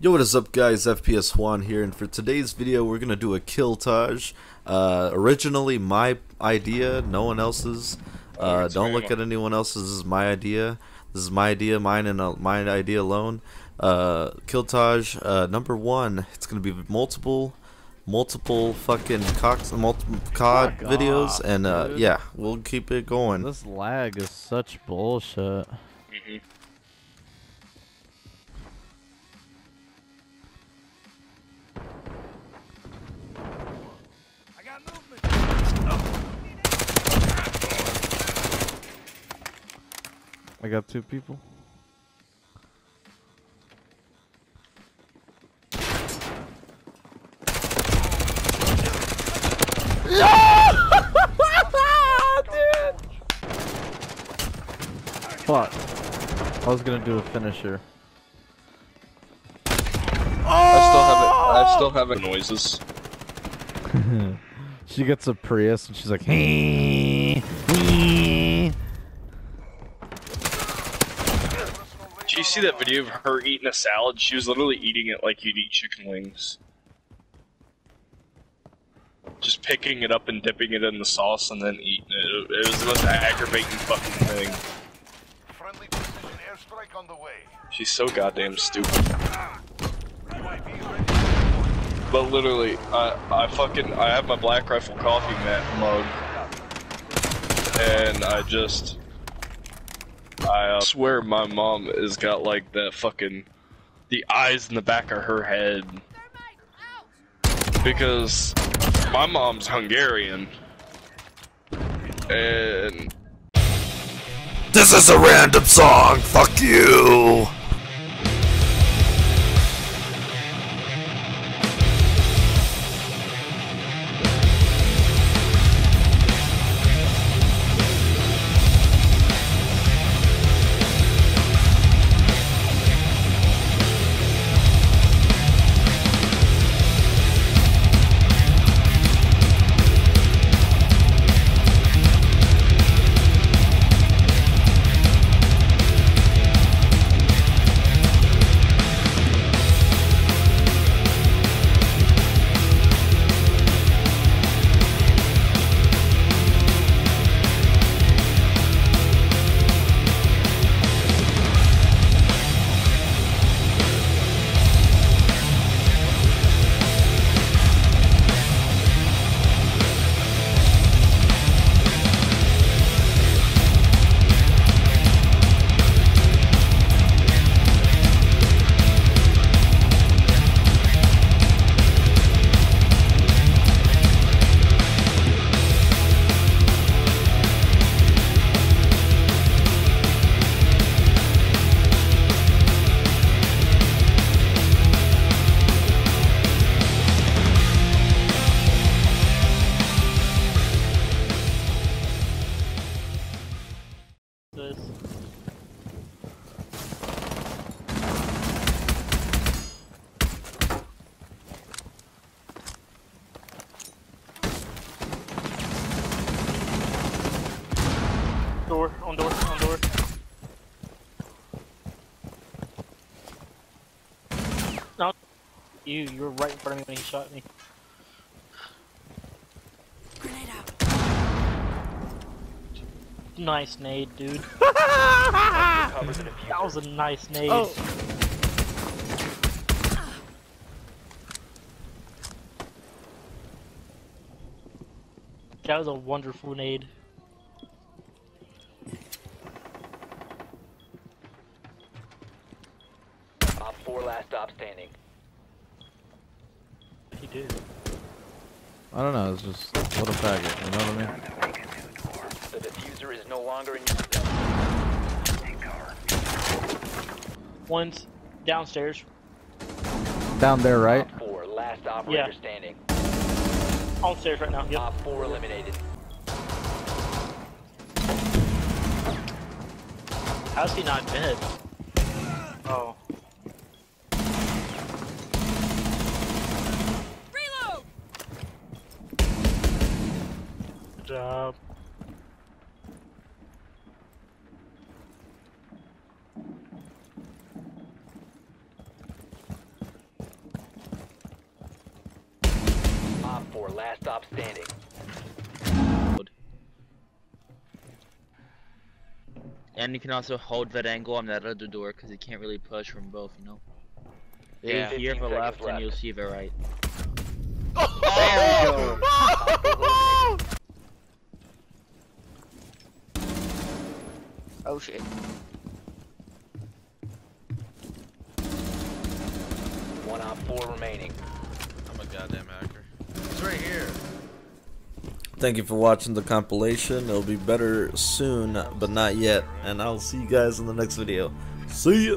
Yo, what is up guys, FPS Juan here, and for today's video we're going to do a killtage. Uh, originally my idea, no one else's. Uh, don't look at anyone else's, this is my idea. This is my idea, mine and uh, my idea alone. Uh, killtage, uh, number one, it's going to be multiple, multiple fucking cocks, multiple COD Fuck videos, off, and uh, dude. yeah, we'll keep it going. This lag is such bullshit. I got two people. Fuck. I was gonna do a finisher. I still have it. I still have it noises. She gets a Prius and she's like, "Hee, hee." Did you see that video of her eating a salad? She was literally eating it like you'd eat chicken wings. Just picking it up and dipping it in the sauce and then eating it. It was the most aggravating fucking thing. Friendly precision airstrike on the way. She's so goddamn stupid. But literally, I, I fucking, I have my Black Rifle coffee mat mug, and I just, I uh, swear my mom has got like that fucking, the eyes in the back of her head, because my mom's Hungarian, and This is a random song, fuck you! Door, on door, on door. No. You, you were right in front of me when he shot me. Grenade out. Nice nade, dude. that was a nice nade. Oh. That was a wonderful nade. OpFor last stop standing. He did. I don't know. It's just what a faggot. You know what I mean? The defuser is no longer in your possession. One's downstairs. Down there, right? OpFor last operator Yeah. standing. Downstairs right now. Yep. OpFor eliminated. How's he not dead? Oh. job. Uh, OpFor last stop standing. And you can also hold that angle on that other door because you can't really push from both, you know? Yeah. You hear the left, left and you'll see the right. Oh! There we go. Oh, shit. One OpFor remaining. I'm a goddamn hacker. It's right here. Thank you for watching the compilation. It'll be better soon, but not yet. And I'll see you guys in the next video. See ya!